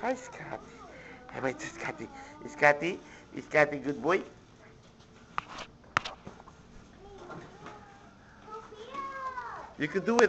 Hi, Scotty. Hey, wait, Scotty. Is Scotty? Is Scotty good boy? You can do it.